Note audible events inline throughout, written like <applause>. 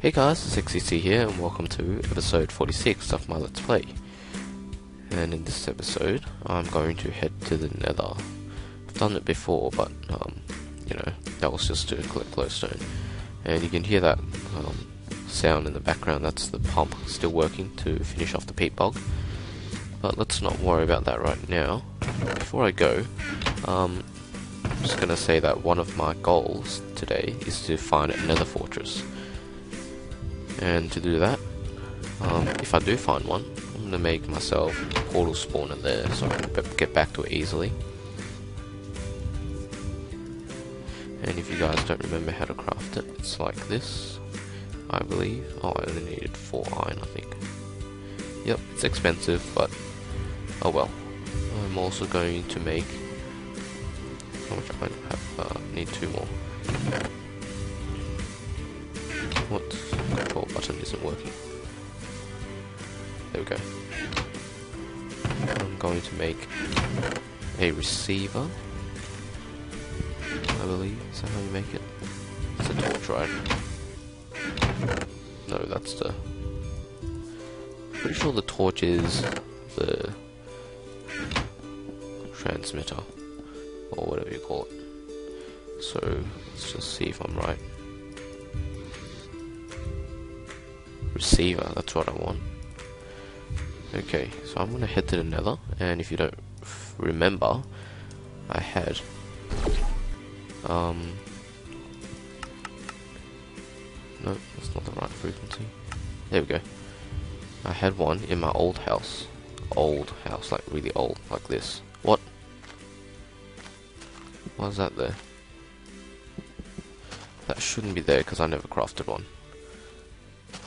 Hey guys, XTC here and welcome to episode 46 of my Let's Play. And in this episode, I'm going to head to the nether. I've done it before, but, um, you know, that was just to collect glowstone. And you can hear that um, sound in the background, that's the pump still working to finish off the peat bog. But let's not worry about that right now. Before I go, um, I'm just going to say that one of my goals today is to find a nether fortress. And to do that, um, if I do find one, I'm going to make myself a portal spawner there so I can get back to it easily. And if you guys don't remember how to craft it, it's like this, I believe. Oh, I only needed 4 iron, I think. Yep, it's expensive, but oh well. I'm also going to make... How much iron I have? Uh, need 2 more. What? Button isn't working. There we go. I'm going to make a receiver. I believe. Is that how you make it? It's a torch, right? No, that's the... Pretty sure the torch is the transmitter. Or whatever you call it. So, let's just see if I'm right. Receiver, that's what I want. Okay, so I'm gonna head to the nether, and if you don't remember, I had, um, no, that's not the right frequency. There we go. I had one in my old house. Old house, like really old, like this. What? Why is that there? That shouldn't be there because I never crafted one.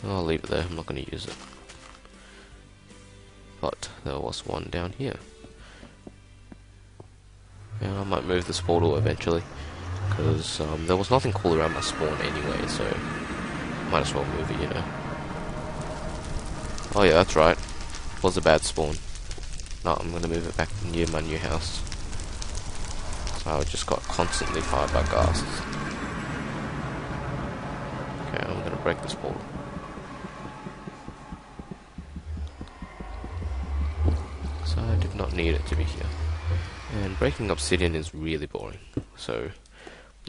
I'll leave it there, I'm not going to use it. But there was one down here. And I might move this portal eventually. Because um, there was nothing cool around my spawn anyway, so might as well move it, you know. Oh yeah, that's right. Was a bad spawn. No, I'm going to move it back near my new house. So I just got constantly fired by ghasts. Okay, I'm going to break this portal. Did not need it to be here. And breaking obsidian is really boring, so I'm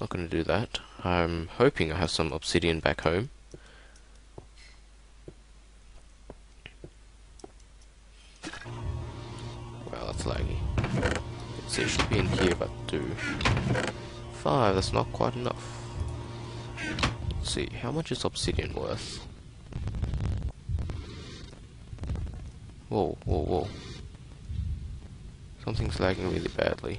not going to do that. I'm hoping I have some obsidian back home. Well, that's laggy. It should be in here, but do five. That's not quite enough. Let's see, how much is obsidian worth? Whoa, whoa, whoa. Something's lagging really badly.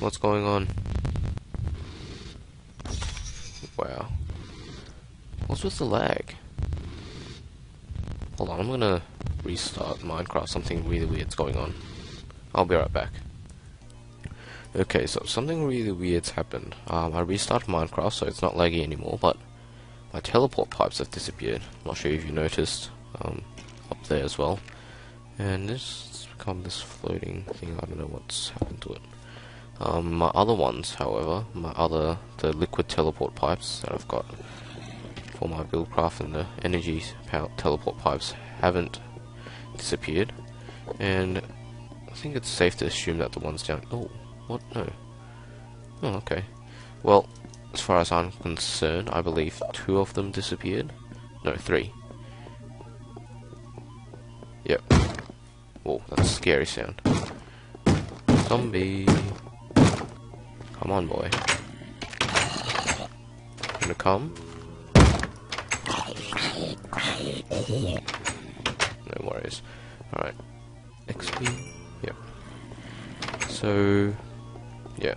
What's going on? Wow. What's with the lag? Hold on, I'm gonna restart Minecraft. Something really weird's going on. I'll be right back. Okay, so something really weird's happened. Um, I restarted Minecraft, so it's not laggy anymore, but my teleport pipes have disappeared. I'm not sure if you noticed. Um, up there as well. And this become this floating thing. I don't know what's happened to it. Um, my other ones, however, my other the liquid teleport pipes that I've got for my buildcraft and the energy teleport pipes haven't disappeared. And I think it's safe to assume that the ones down... Oh, what? No. Oh, okay. Well, as far as I'm concerned, I believe two of them disappeared. No, three. Yep. Whoa, that's a scary sound. Zombie. Come on, boy. Gonna come? No worries. Alright. XP. Yep. So, yeah.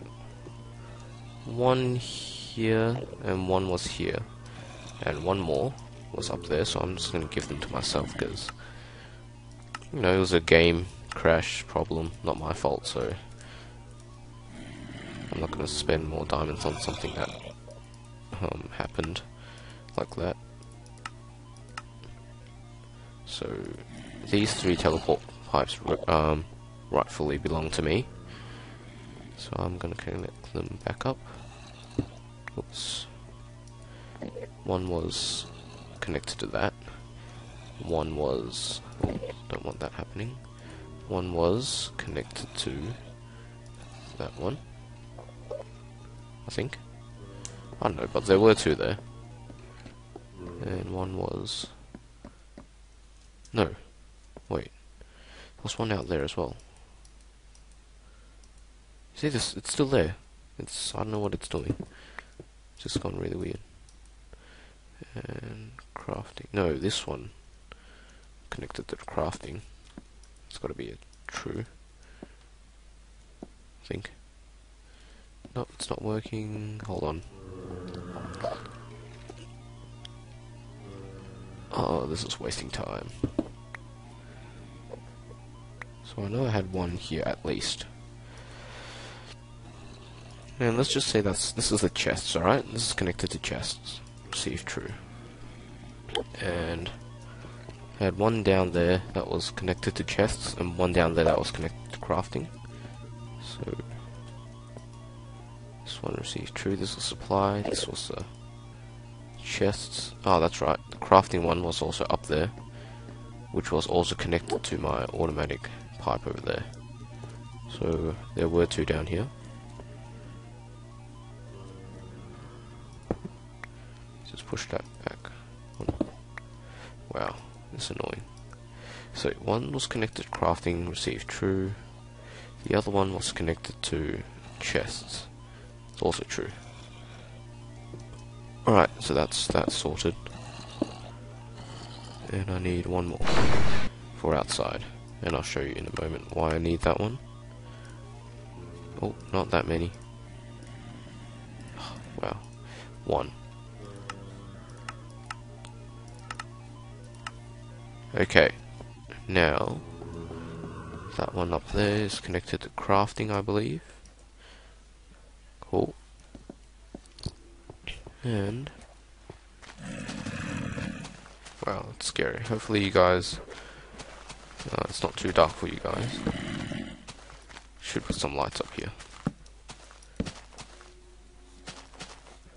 One here, and one was here. And one more was up there, so I'm just going to give them to myself, because, you know, it was a game crash problem, not my fault, so... I'm not going to spend more diamonds on something that um, happened like that. So these three teleport pipes um, rightfully belong to me. So I'm going to connect them back up. Oops. One was connected to that. One was... Don't want that happening. One was connected to that one. I think. I don't know, but there were two there. And one was... No. Wait. There's one out there as well. See this? It's still there. It's I don't know what it's doing. It's just gone really weird. And crafting. No, this one connected to the crafting. It's got to be a true. I think. No, it's not working. Hold on. Oh, this is wasting time. So I know I had one here at least. And let's just say that's this is the chests, alright? This is connected to chests. See if true. And I had one down there that was connected to chests, and one down there that was connected to crafting. So this one received true, this was supply, this was the chests. Oh, that's right. The crafting one was also up there, which was also connected to my automatic pipe over there. So there were two down here. Just push that back. Wow, it's annoying. So one was connected to crafting, received true. The other one was connected to chests. It's also true. Alright, so that's that's sorted. And I need one more for outside. And I'll show you in a moment why I need that one. Oh, not that many. <sighs> Wow. One. Okay. Now, that one up there is connected to crafting, I believe. Cool. And... Wow, it's scary. Hopefully you guys... Uh, it's not too dark for you guys. Should put some lights up here.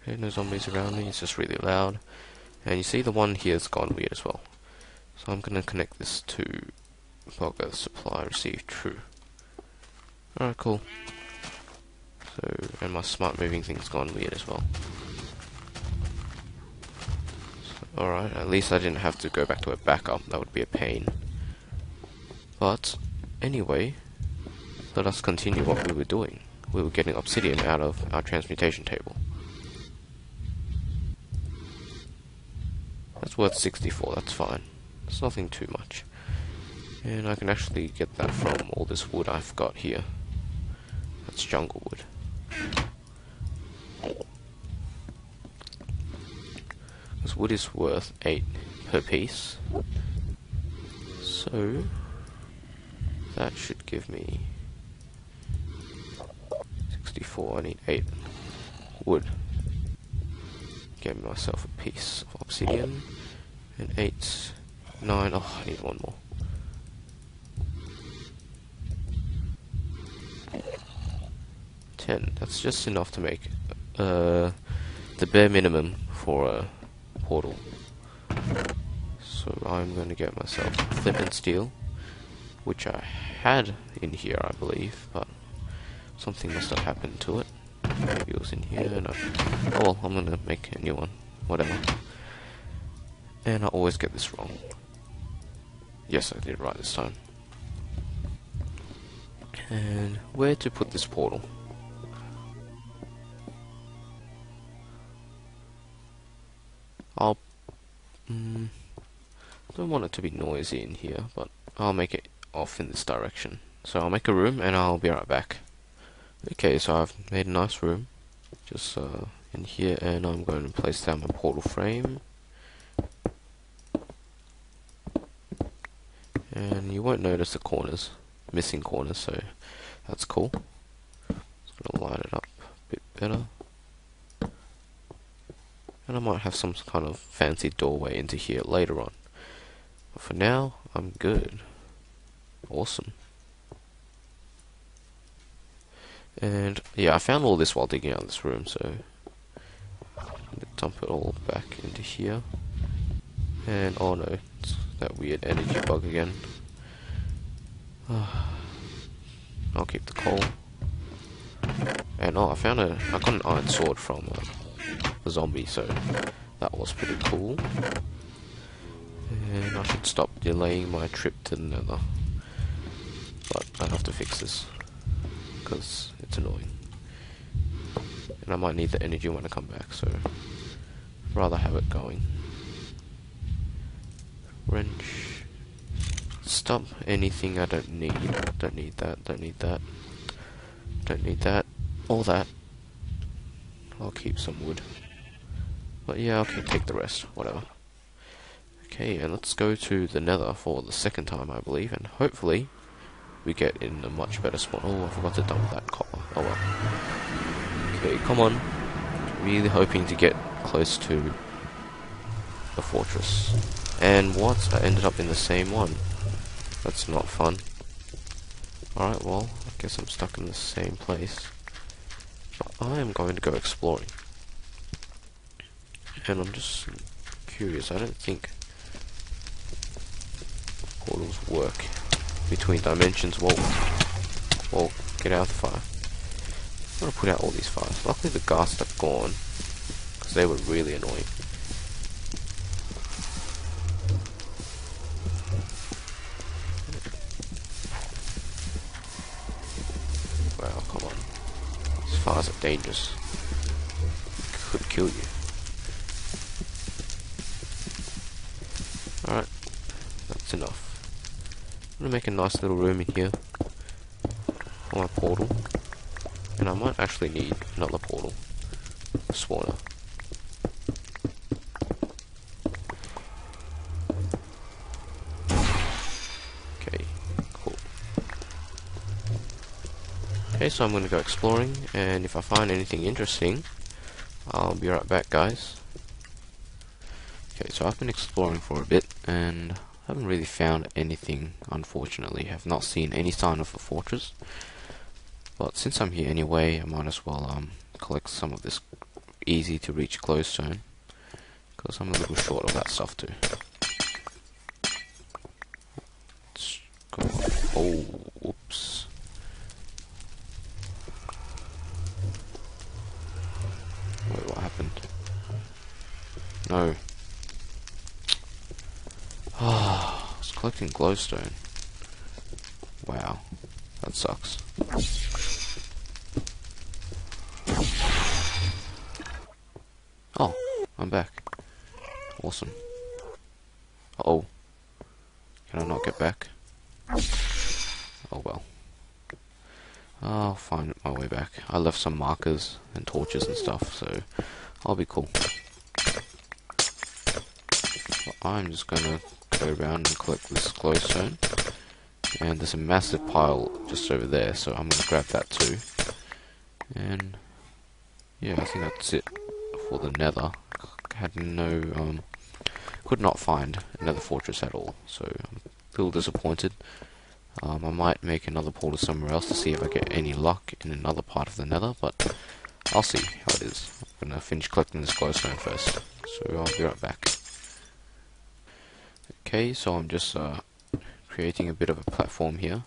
Okay, no zombies around me, it's just really loud. And you see the one here's gone weird as well. So I'm going to connect this to Bogger supply receive true. Alright, cool. So, and my smart moving thing's gone weird as well. So, Alright, at least I didn't have to go back to a backup, that would be a pain. But, anyway, let us continue what we were doing. We were getting obsidian out of our transmutation table. That's worth 64, that's fine. It's nothing too much. And I can actually get that from all this wood I've got here. That's jungle wood. This wood is worth 8 per piece. So, that should give me 64. I need 8 wood. Get myself a piece of obsidian. And 8 Nine. Oh, I need one more. Ten. That's just enough to make uh, the bare minimum for a portal. So I'm going to get myself flint and steel, which I had in here, I believe, but something must have happened to it. Maybe it was in here. No. Oh well, I'm to make a new one. Whatever. And I always get this wrong. Yes, I did right this time. And where to put this portal? I'll... Mm, don't want it to be noisy in here, but I'll make it off in this direction. So I'll make a room and I'll be right back. Okay, so I've made a nice room. Just uh, in here and I'm going to place down my portal frame. and you won't notice the corners, missing corners, so that's cool. Just gonna line it up a bit better. And I might have some kind of fancy doorway into here later on. But for now, I'm good. Awesome. And yeah, I found all this while digging out this room, so dump it all back into here. And oh no, that weird energy bug again. <sighs> I'll keep the coal. And oh, I found a, I got an iron sword from uh, a zombie, so that was pretty cool. And I should stop delaying my trip to the nether. But I have to fix this because it's annoying. And I might need the energy when I come back, so rather have it going. Wrench. Stop anything I don't need. Don't need that, don't need that. Don't need that. All that. I'll keep some wood. But yeah, okay, take the rest. Whatever. Okay, and let's go to the nether for the second time, I believe, and hopefully we get in a much better spot. Oh, I forgot to dump that copper. Oh well. Okay, come on. Really hoping to get close to the fortress. And what? I ended up in the same one. That's not fun. Alright, well, I guess I'm stuck in the same place. But I am going to go exploring. And I'm just curious, I don't think portals work between dimensions. Whoa. Whoa, get out of the fire. I'm gonna put out all these fires. Luckily the ghasts are gone. Because they were really annoying. Wow, come on. These fires are dangerous. Could kill you. Alright. That's enough. I'm gonna make a nice little room in here for my portal. And I might actually need another portal. A spawner. Okay, cool. Okay, so I'm gonna go exploring, and if I find anything interesting, I'll be right back, guys. Okay, so I've been exploring for a bit, and haven't really found anything, unfortunately. Have not seen any sign of a fortress. But since I'm here anyway, I might as well um, collect some of this easy to reach glowstone. Because I'm a little short of that stuff too. Let's go. Oh, whoops. Wait, what happened? No. Ah, I was collecting glowstone. Wow, that sucks. Oh, I'm back. Awesome. Uh oh. Can I not get back? Oh well. I'll find my way back. I left some markers and torches and stuff, so I'll be cool. I'm just gonna go around and collect this glowstone. And there's a massive pile just over there, so I'm gonna grab that too. And yeah, I think that's it for the nether. had no, um, could not find another fortress at all, so I'm a little disappointed. Um, I might make another portal somewhere else to see if I get any luck in another part of the nether, but I'll see how it is. I'm gonna finish collecting this glowstone first, so I'll be right back. Okay, so I'm just uh, creating a bit of a platform here.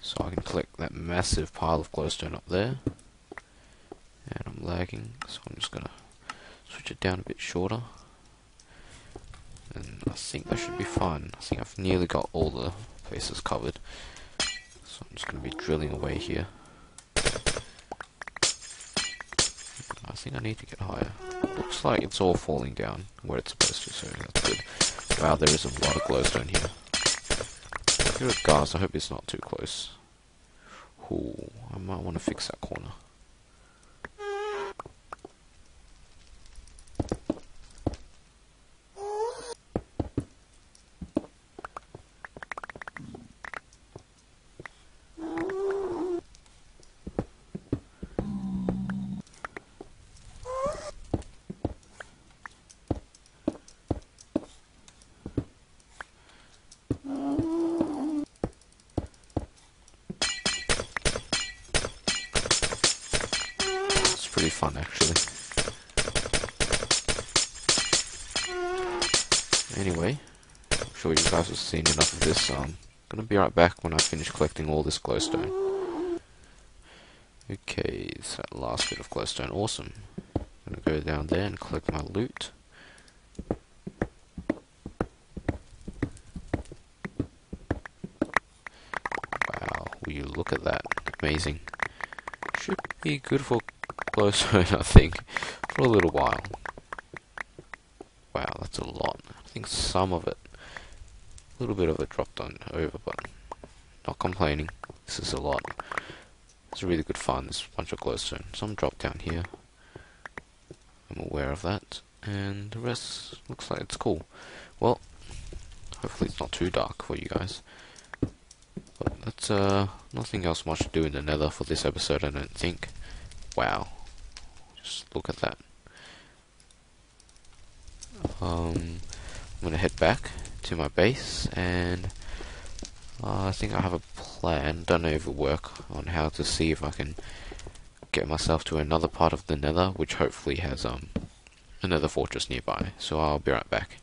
So I can collect that massive pile of glowstone up there. And I'm lagging so I'm just gonna switch it down a bit shorter. And I think that should be fine. I think I've nearly got all the places covered. So I'm just gonna be drilling away here. I think I need to get higher. Looks like it's all falling down where it's supposed to so that's good Wow, there is a lot of glowstone here. At gas, I hope it's not too close. Ooh, I might want to fix that corner. fun actually. Anyway, I'm sure you guys have seen enough of this. Um, gonna be right back when I finish collecting all this glowstone. Okay, so that last bit of glowstone, awesome. I'm gonna go down there and collect my loot. Wow, will you look at that? Amazing. Should be good for glowstone, <laughs> I think, for a little while. Wow, that's a lot. I think some of it, little bit of a drop down over, but not complaining. This is a lot. It's a really good fun, this bunch of glowstone. Some drop down here. I'm aware of that. And the rest looks like it's cool. Well, hopefully it's not too dark for you guys. But that's uh nothing else much to do in the nether for this episode I don't think. Wow. Just look at that. Um I'm gonna head back to my base and uh, I think I have a plan, don't know if it will work, on how to see if I can get myself to another part of the nether, which hopefully has um another fortress nearby. So I'll be right back.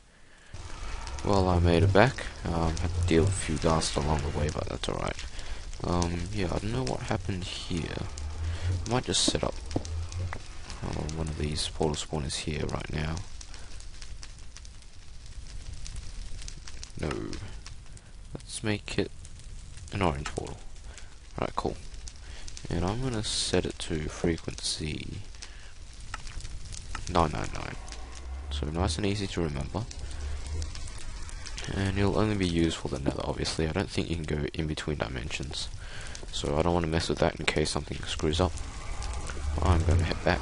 Well, I made it back. Um, had to deal with a few ghasts along the way, but that's alright. Um, yeah, I don't know what happened here. I might just set up uh, one of these portal spawners here right now. No. Let's make it an orange portal. Alright, cool. And I'm gonna set it to frequency 999. So nice and easy to remember. And it'll only be used for the nether, obviously. I don't think you can go in between dimensions. So I don't want to mess with that in case something screws up. I'm going to head back.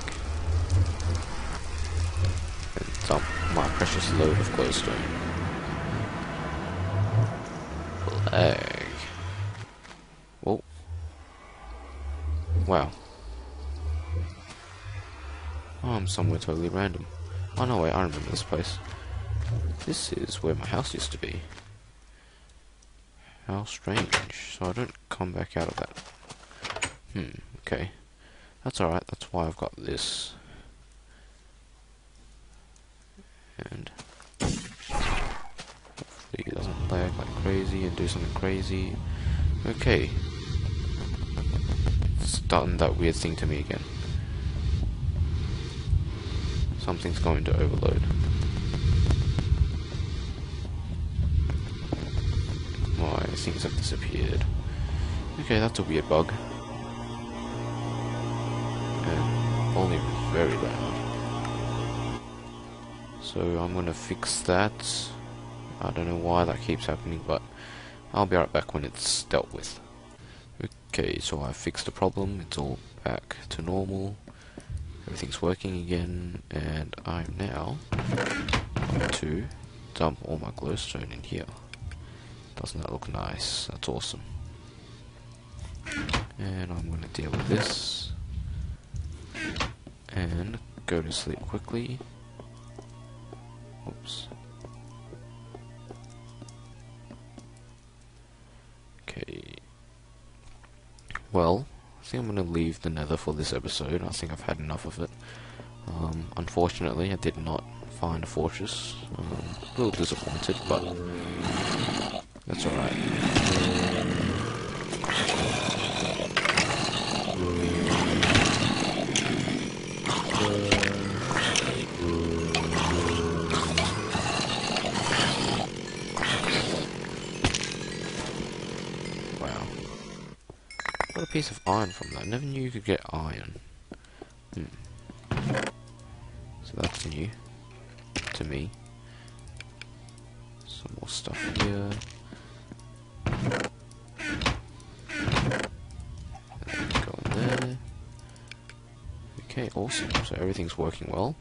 And dump my precious load of glowstone. Lag. Whoa. Wow. Oh, I'm somewhere totally random. Oh no, wait, I remember this place. This is where my house used to be. How strange. So I don't come back out of that. Hmm, okay. That's alright, that's why I've got this. And it doesn't lag like crazy and do something crazy. Okay. It's done that weird thing to me again. Something's going to overload. My things have disappeared. Okay, that's a weird bug. And very loud. So I'm gonna fix that. I don't know why that keeps happening, but I'll be right back when it's dealt with. Okay, so I fixed the problem, it's all back to normal. Everything's working again, and I'm now to dump all my glowstone in here. Doesn't that look nice? That's awesome. And I'm going to deal with this. And go to sleep quickly. Oops. Well, I think I'm going to leave the nether for this episode. I think I've had enough of it. Um, unfortunately, I did not find a fortress. Um, a little disappointed, but that's alright. Piece of iron from that. I Never knew you could get iron. Hmm. So that's new to me. Some more stuff here. Okay, awesome. So everything's working well.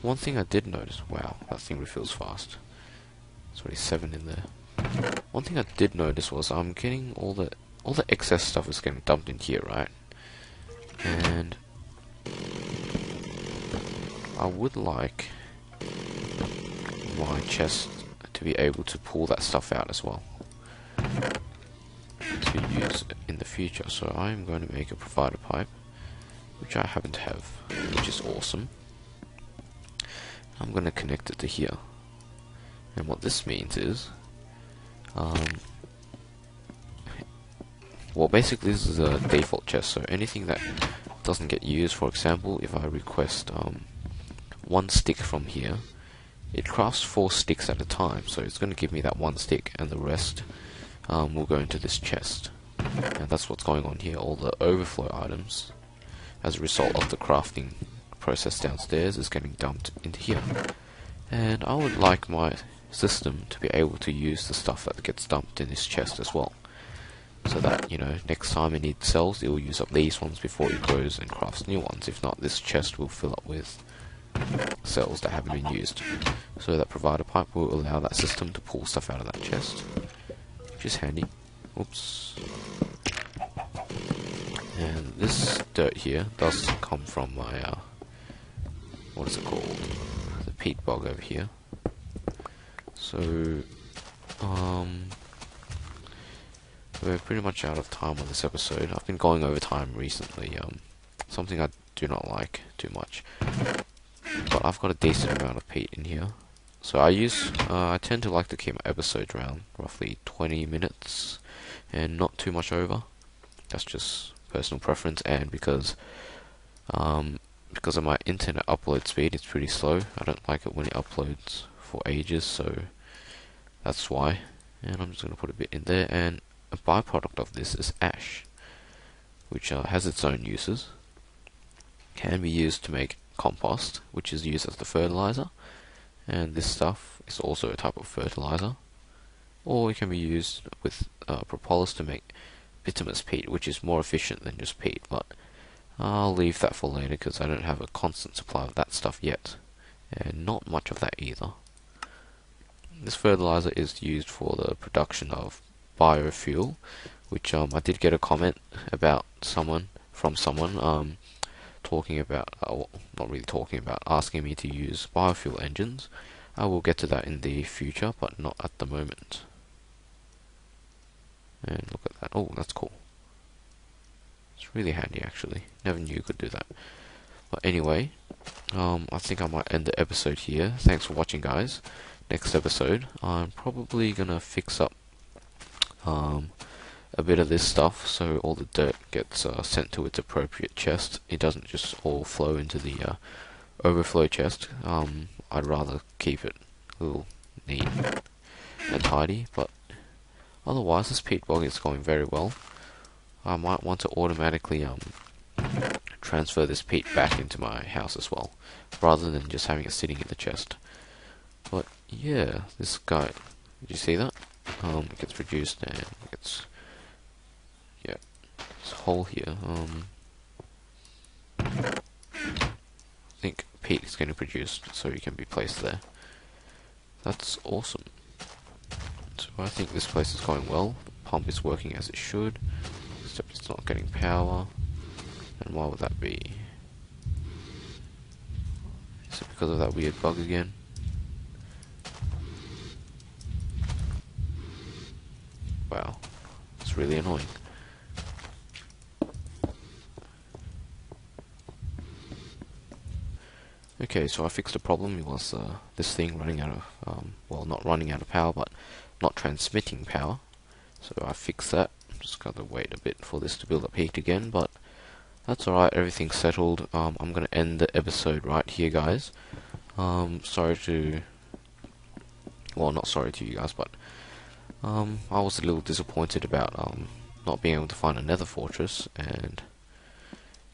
One thing I did notice, wow, that thing refills fast. It's already seven in there. One thing I did notice was I'm getting all the all the excess stuff is getting dumped in here, right? And I would like my chest to be able to pull that stuff out as well to use in the future. So I'm going to make a provider pipe which I happen to have, which is awesome. I'm going to connect it to here. And what this means is, um, well basically this is a default chest, so anything that doesn't get used, for example, if I request um, one stick from here, it crafts four sticks at a time, so it's going to give me that one stick, and the rest um, will go into this chest. And that's what's going on here, all the overflow items, as a result of the crafting process downstairs, is getting dumped into here. And I would like my system to be able to use the stuff that gets dumped in this chest as well. So that, you know, next time it needs cells, it will use up these ones before it goes and crafts new ones. If not, this chest will fill up with cells that haven't been used. So that provider pipe will allow that system to pull stuff out of that chest, which is handy. Oops. And this dirt here does come from my, uh, what is it called? The peat bog over here. So, um, we're pretty much out of time on this episode. I've been going over time recently, um, something I do not like too much. But I've got a decent amount of peat in here. So I use, uh, I tend to like to keep my episodes around roughly 20 minutes and not too much over. That's just personal preference and because um, because of my internet upload speed it's pretty slow. I don't like it when it uploads for ages so that's why. And I'm just going to put a bit in there and a byproduct of this is ash, which uh, has its own uses. Can be used to make compost, which is used as the fertilizer, and this stuff is also a type of fertilizer. Or it can be used with uh, propolis to make bituminous peat, which is more efficient than just peat, but I'll leave that for later because I don't have a constant supply of that stuff yet, and not much of that either. This fertilizer is used for the production of biofuel, which um, I did get a comment about someone from someone um, talking about, uh, well, not really talking about, asking me to use biofuel engines. I will get to that in the future, but not at the moment. And look at that. Oh, that's cool. It's really handy, actually. Never knew you could do that. But anyway, um, I think I might end the episode here. Thanks for watching, guys. Next episode, I'm probably gonna fix up um, a bit of this stuff so all the dirt gets uh, sent to its appropriate chest. It doesn't just all flow into the uh, overflow chest. Um, I'd rather keep it a little neat and tidy, but otherwise this peat bog is going very well. I might want to automatically um, transfer this peat back into my house as well, rather than just having it sitting in the chest. But yeah, this guy, did you see that? Um, it gets reduced and it gets yeah this hole here um, I think peat is getting produced so it can be placed there. That's awesome. So I think this place is going well. The pump is working as it should. Except it's not getting power. And why would that be? Is it because of that weird bug again Wow, it's really annoying. Okay, so I fixed the problem. It was uh, this thing running out of, um, well, not running out of power, but not transmitting power. So I fixed that. Just gotta wait a bit for this to build up heat again, but that's alright. Everything's settled. Um, I'm gonna end the episode right here, guys. Um, sorry to, well, not sorry to you guys, but um, I was a little disappointed about um, not being able to find a nether fortress, and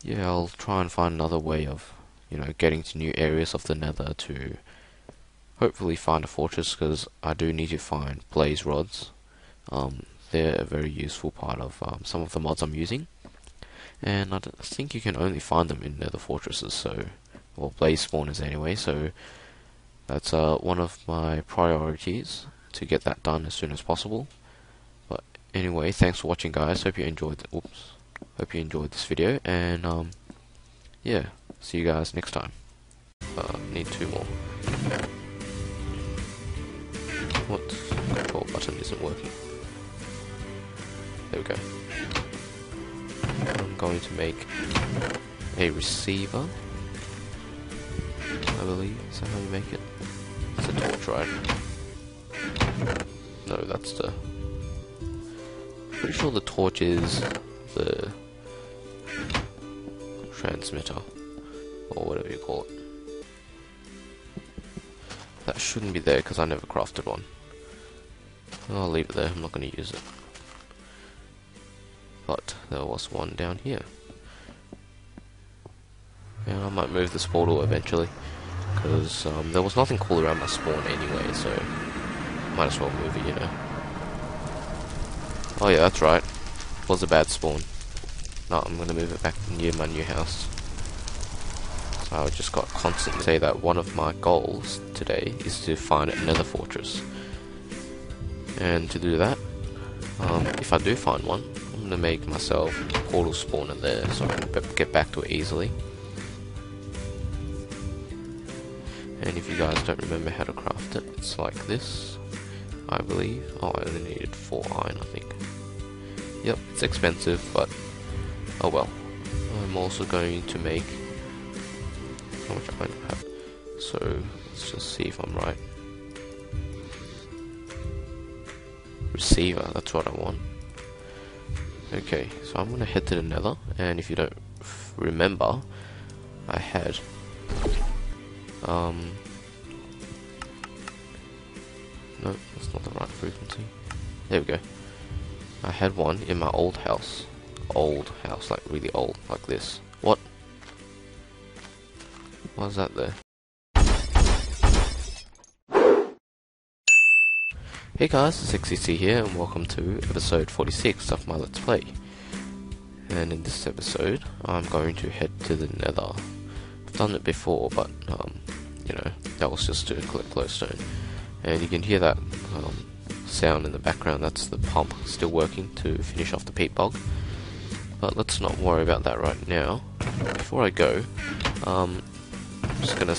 yeah, I'll try and find another way of, you know, getting to new areas of the nether to hopefully find a fortress, because I do need to find blaze rods. Um, they're a very useful part of um, some of the mods I'm using, and I think you can only find them in nether fortresses, so, or blaze spawners anyway, so that's uh, one of my priorities to get that done as soon as possible. But anyway, thanks for watching, guys. Hope you enjoyed. Oops. Hope you enjoyed this video, and um, yeah, see you guys next time. Uh, need two more. What control button isn't working? There we go. I'm going to make a receiver. I believe. Is that how you make it? It's a torch, right? No, that's the... Pretty sure the torch is the transmitter. Or whatever you call it. That shouldn't be there because I never crafted one. I'll leave it there, I'm not going to use it. But there was one down here. And I might move this portal eventually. Because um, there was nothing cool around my spawn anyway, so might as well move it, you know. Oh yeah, that's right. Was a bad spawn. No, I'm gonna move it back near my new house. So I just got constantly say that one of my goals today is to find another fortress. And to do that, um, if I do find one, I'm gonna make myself a portal spawner there so I can get back to it easily. And if you guys don't remember how to craft it, it's like this, I believe. Oh, I only needed 4 iron, I think. Yep, it's expensive, but oh well. I'm also going to make... How much iron do I have? So, let's just see if I'm right. Receiver, that's what I want. Okay, so I'm going to head to the nether, and if you don't remember, I had um, no, that's not the right frequency. There we go. I had one in my old house. Old house, like really old, like this. What? Why's that there? Hey guys, it's XTC here, and welcome to episode 46 of my Let's Play. And in this episode, I'm going to head to the nether. I've done it before, but um, you know, that was just to collect glowstone. And you can hear that um, sound in the background, that's the pump still working to finish off the peat bog. But let's not worry about that right now. Before I go, um, I'm just gonna